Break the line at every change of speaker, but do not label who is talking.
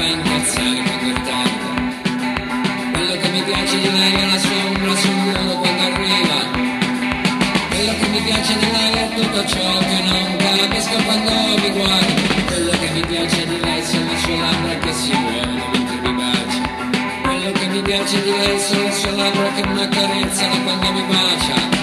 fa incazzare ma guardando quello che mi piace di lei è la sua ombra sul muro quando arriva. Quello che mi piace di lei è tutto ciò che non capisco quando mi guardo quello che mi piace di lei sono le sue labbra che si muovono mentre mi bacia quello che mi piace di lei sono le sue labbra che mi accarezzano quando mi bacia.